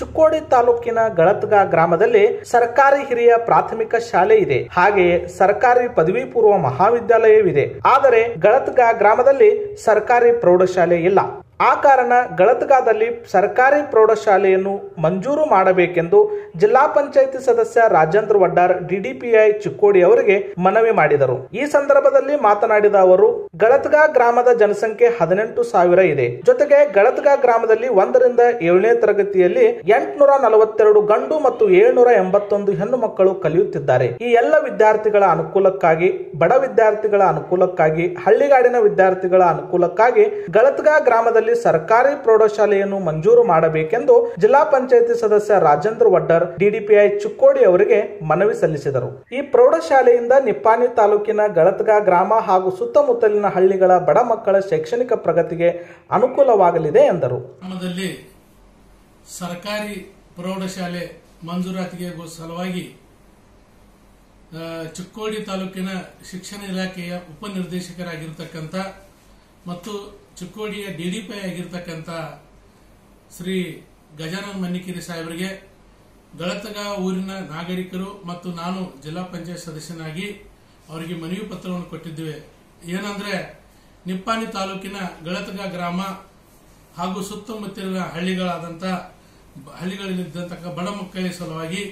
ಚಿಕ್ಕೋಡಿ ತಾಲೂಕಿನ ಗಳತ್ಗ ಗ್ರಾಮದಲ್ಲಿ ಸರ್ಕಾರಿ ಹಿರಿಯ ಪ್ರಾಥಮಿಕ ಶಾಲೆ ಇದೆ. ಹಾಗೆಯೇ ಸರ್ಕಾರಿ ಪದವಿ ಪೂರ್ವ ಮಹಾವಿದ್ಯಾಲಯವಿದೆ. ಆದರೆ ಗಳತ್ಗ ಗ್ರಾಮದಲ್ಲಿ ಸರ್ಕಾರಿ ಪ್ರೌಢಶಾಲೆ ಇಲ್ಲ. ಆ ಕಾರಣ ಗಳತ್ಗಾದಲ್ಲಿ ಸರ್ಕಾರಿ ಪ್ರೌಢಶಾಲೆಯನ್ನು ಮಂಜೂರು ಮಾಡಬೇಕೆಂದು ಜಿಲ್ಲಾ ಪಂಚಾಯಿತಿ ಸದಸ್ಯ ರಾಜೇಂದ್ರ ವಡ್ಡಾರ್ ಡಿಡಿಪಿಐ ಚಿಕ್ಕೋಡಿ ಅವರಿಗೆ ಮನವಿ ಮಾಡಿದರು. ಈ ಸಂದರ್ಭದಲ್ಲಿ ಮಾತನಾಡಿದ ಅವರು, ಗಳತ್ಗಾ ಗ್ರಾಮದ ಜನಸಂಖ್ಯೆ ಹದಿನೆಂಟು ಸಾವಿರ ಇದೆ. ಜೊತೆಗೆ ಗಳತ್ಗಾ ಗ್ರಾಮದಲ್ಲಿ ಒಂದರಿಂದ ಏಳನೇ ತರಗತಿಯಲ್ಲಿ ಎಂಟುನೂರ ನಲವತ್ತೆರಡು ಗಂಡು ಮತ್ತು ಏಳ್ನೂರ ಎಂಬತ್ತೊಂದು ಹೆಣ್ಣು ಮಕ್ಕಳು ಕಲಿಯುತ್ತಿದ್ದಾರೆ. ಈ ಎಲ್ಲ ವಿದ್ಯಾರ್ಥಿಗಳ ಅನುಕೂಲಕ್ಕಾಗಿ, ಬಡ ವಿದ್ಯಾರ್ಥಿಗಳ ಅನುಕೂಲಕ್ಕಾಗಿ, ಹಳ್ಳಿಗಾಡಿನ ವಿದ್ಯಾರ್ಥಿಗಳ ಅನುಕೂಲಕ್ಕಾಗಿ ಗಳತ್ಗಾ ಗ್ರಾಮದಲ್ಲಿ ಸರ್ಕಾರಿ ಪ್ರೌಢಶಾಲೆಯನ್ನು ಮಂಜೂರು ಮಾಡಬೇಕೆಂದು ಜಿಲ್ಲಾ ಪಂಚಾಯಿತಿ ಸದಸ್ಯ ರಾಜೇಂದ್ರ ವಡ್ಡರ್ ಡಿಡಿಪಿಐ ಚುಕ್ಕೋಡಿ ಅವರಿಗೆ ಮನವಿ ಸಲ್ಲಿಸಿದರು. ಈ ಪ್ರೌಢಶಾಲೆಯಿಂದ ನಿಪ್ಪಾಣಿ ತಾಲೂಕಿನ ಗಳತ್ಗಾ ಗ್ರಾಮ ಹಾಗೂ ಸುತ್ತಮುತ್ತಲಿನ ಹಳ್ಳಿಗಳ ಬಡ ಮಕ್ಕಳ ಶೈಕ್ಷಣಿಕ ಪ್ರಗತಿಗೆ ಅನುಕೂಲವಾಗಲಿದೆ ಎಂದರು. ಸರ್ಕಾರಿ ಪ್ರೌಢಶಾಲೆ ಮಂಜೂರಾತಿಗೆ ಸಲುವಾಗಿ ಚಿಕ್ಕೋಡಿ ತಾಲೂಕಿನ ಶಿಕ್ಷಣ ಇಲಾಖೆಯ ಉಪನಿರ್ದೇಶಕರಾಗಿರ್ತಕ್ಕಂಥ ಮತ್ತು ಚಿಕ್ಕೋಡಿಯ ಡಿಡಿಪಿ ಆಗಿರ್ತಕ್ಕಂಥ ಶ್ರೀ ಗಜಾನನ್ ಮನ್ನಿಕಿರಿ ಸಾಹೇಬರಿಗೆ ಗಳತಗ ಊರಿನ ನಾಗರಿಕರು ಮತ್ತು ನಾನು ಜಿಲ್ಲಾ ಪಂಚಾಯತ್ ಸದಸ್ಯನಾಗಿ ಅವರಿಗೆ ಮನವಿ ಪತ್ರವನ್ನು ಕೊಟ್ಟಿದ್ದೇವೆ. ಏನಂದ್ರೆ ನಿಪ್ಪಾಣಿ ತಾಲೂಕಿನ ಗಳತಗ ಗ್ರಾಮ ಹಾಗೂ ಸುತ್ತಮುತ್ತಲಿನ ಹಳ್ಳಿಗಳಾದಂಥ ಹಳ್ಳಿಗಳಲ್ಲಿದ್ದಂತಹ ಬಡ ಮಕ್ಕಳ ಸಲುವಾಗಿ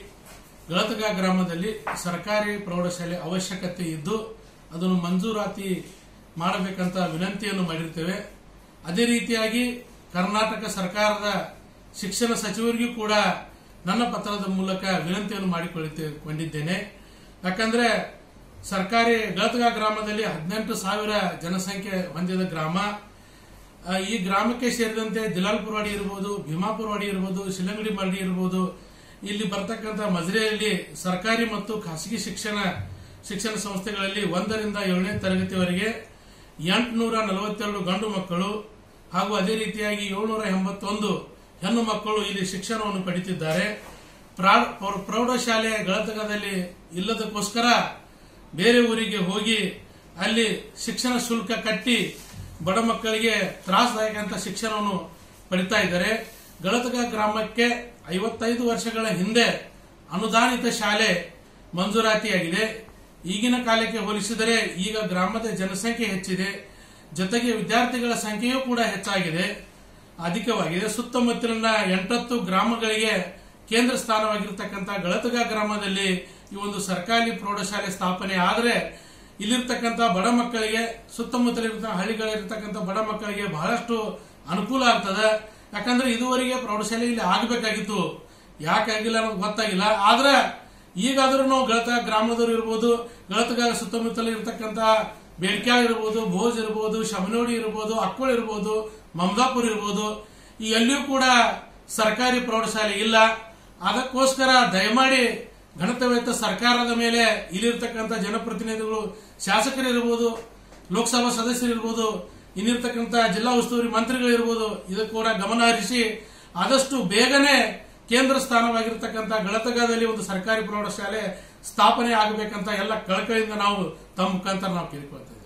ಗಳತಗ ಗ್ರಾಮದಲ್ಲಿ ಸರ್ಕಾರಿ ಪ್ರೌಢಶಾಲೆ ಅವಶ್ಯಕತೆ ಇದ್ದು, ಅದನ್ನು ಮಂಜೂರಾತಿ ಮಾಡಬೇಕಂತ ವಿನಂತಿಯನ್ನು ಮಾಡಿರ್ತೇವೆ. ಅದೇ ರೀತಿಯಾಗಿ ಕರ್ನಾಟಕ ಸರ್ಕಾರದ ಶಿಕ್ಷಣ ಸಚಿವರಿಗೂ ಕೂಡ ನನ್ನ ಪತ್ರದ ಮೂಲಕ ವಿನಂತಿಯನ್ನು ಮಾಡಿಕೊಳ್ಳಿಕೊಂಡಿದ್ದೇನೆ ಯಾಕಂದ್ರೆ ಸರ್ಕಾರಿ ಗಳತಗ ಗ್ರಾಮದಲ್ಲಿ ಹದಿನೆಂಟು ಸಾವಿರ ಜನಸಂಖ್ಯೆ ಹೊಂದಿದ ಗ್ರಾಮ. ಈ ಗ್ರಾಮಕ್ಕೆ ಸೇರಿದಂತೆ ದಿಲಾಲ್ಪುರವಾಡಿ ಇರಬಹುದು ಭೀಮಾಪುರವಾಡಿ ಇರಬಹುದು ಶಿಲಂಗಡಿ ಮರಡಿ ಇರಬಹುದು ಇಲ್ಲಿ ಬರ್ತಕ್ಕಂಥ ಮಜರೆಯಲ್ಲಿ ಸರ್ಕಾರಿ ಮತ್ತು ಖಾಸಗಿ ಶಿಕ್ಷಣ ಶಿಕ್ಷಣ ಸಂಸ್ಥೆಗಳಲ್ಲಿ ಒಂದರಿಂದ ಏಳನೇ ತರಗತಿವರೆಗೆ ಎಂಟುನೂರ ನಲವತ್ತೆರಡು ಗಂಡು ಮಕ್ಕಳು ಹಾಗೂ ಅದೇ ರೀತಿಯಾಗಿ ಏಳ್ನೂರ ಎಂಬತ್ತೊಂದು ಹೆಣ್ಣು ಮಕ್ಕಳು ಇಲ್ಲಿ ಶಿಕ್ಷಣವನ್ನು ಪಡೆಯುತ್ತಿದ್ದಾರೆ. ಪ್ರಾ- ಪ್ರೌ- ಪ್ರೌಢಶಾಲೆ ಗಳತಕದಲ್ಲಿ ಇಲ್ಲದಕ್ಕೋಸ್ಕರ ಬೇರೆ ಊರಿಗೆ ಹೋಗಿ ಅಲ್ಲಿ ಶಿಕ್ಷಣ ಶುಲ್ಕ ಕಟ್ಟಿ ಬಡ ಮಕ್ಕಳಿಗೆ ತ್ರಾಸದಾಯಕ ಶಿಕ್ಷಣವನ್ನು ಪಡಿತಾ ಇದ್ದಾರೆ. ಗಳತಕ ಗ್ರಾಮಕ್ಕೆ ಐವತ್ತೈದು ವರ್ಷಗಳ ಹಿಂದೆ ಅನುದಾನಿತ ಶಾಲೆ ಮಂಜೂರಾತಿಯಾಗಿದೆ. ಈಗಿನ ಕಾಲಕ್ಕೆ ಹೋಲಿಸಿದರೆ ಈಗ ಗ್ರಾಮದ ಜನಸಂಖ್ಯೆ ಹೆಚ್ಚಿದೆ, ಜೊತೆಗೆ ವಿದ್ಯಾರ್ಥಿಗಳ ಸಂಖ್ಯೆಯೂ ಕೂಡ ಹೆಚ್ಚಾಗಿದೆ. ಅಧಿಕವಾಗಿದೆ. ಸುತ್ತಮುತ್ತಲಿನ ಎಂಟತ್ತು ಗ್ರಾಮಗಳಿಗೆ ಕೇಂದ್ರ ಸ್ಥಾನವಾಗಿರ್ತಕ್ಕಂಥ ಗಳತಗ ಗ್ರಾಮದಲ್ಲಿ ಈ ಒಂದು ಸರ್ಕಾರಿ ಪ್ರೌಢಶಾಲೆ ಸ್ಥಾಪನೆ ಆದರೆ ಇಲ್ಲಿರ್ತಕ್ಕಂಥ ಬಡ ಮಕ್ಕಳಿಗೆ, ಸುತ್ತಮುತ್ತಲಿನ ಹಳ್ಳಿಗಳಿರ್ತಕ್ಕಂಥ ಬಡ ಮಕ್ಕಳಿಗೆ ಬಹಳಷ್ಟು ಅನುಕೂಲ ಆಗ್ತದೆ. ಯಾಕಂದ್ರೆ ಇದುವರೆಗೆ ಪ್ರೌಢಶಾಲೆ ಇಲ್ಲಿ ಆಗಬೇಕಾಗಿತ್ತು. ಯಾಕಾಗಿಲ್ಲ ಅನ್ನೋದು ಗೊತ್ತಾಗಿಲ್ಲ. ಆದ್ರೆ ಈಗಾದ್ರೂ ನಾವು ಗಳತ ಗ್ರಾಮದವರು ಇರ್ಬೋದು ಗಳತಗ ಸುತ್ತಮುತ್ತಲ ಇರತಕ್ಕಂತ ಬೇಡ್ಕ್ಯಾಳ್ ಇರ್ಬೋದು, ಭೋಜ್ ಇರ್ಬೋದು ಶಮನೋಡಿ ಇರ್ಬೋದು, ಅಕ್ಕೋಳ್ ಇರ್ಬೋದು, ಮಮದಾಪುರ್ ಇರ್ಬೋದು, ಈ ಎಲ್ಲಿಯೂ ಕೂಡ ಸರ್ಕಾರಿ ಪ್ರೌಢಶಾಲೆ ಇಲ್ಲ. ಅದಕ್ಕೋಸ್ಕರ ದಯಮಾಡಿ ಗಣತವೇತ ಸರ್ಕಾರದ ಮೇಲೆ ಇಲ್ಲಿರ್ತಕ್ಕಂಥ ಜನಪ್ರತಿನಿಧಿಗಳು ಶಾಸಕರಿರ್ಬೋದು ಲೋಕಸಭಾ ಸದಸ್ಯರಿರ್ಬೋದು ಇನ್ನಿರ್ತಕ್ಕಂಥ ಜಿಲ್ಲಾ ಉಸ್ತುವಾರಿ ಮಂತ್ರಿಗಳಿರ್ಬೋದು ಇದಕ್ಕೂ ಕೂಡ ಗಮನ ಹರಿಸಿ ಆದಷ್ಟು ಬೇಗನೆ ಕೇಂದ್ರ ಸ್ಥಾನವಾಗಿರ್ತಕ್ಕಂಥ ಗಳತಗದಲ್ಲಿ ಒಂದು ಸರ್ಕಾರಿ ಪ್ರೌಢಶಾಲೆ ಸ್ಥಾಪನೆ ಆಗಬೇಕಂತ ಎಲ್ಲ ಕಳಕಳಿಯಿಂದ ನಾವು ತಮ್ಮ ಮುಖಾಂತರ ನಾವು ಕೇಳ್ಕೊಳ್ತೇವೆ.